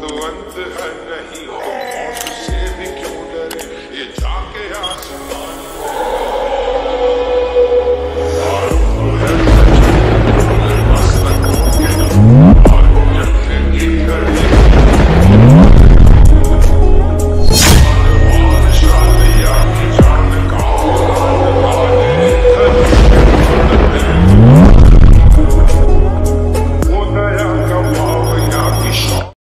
the one that I know.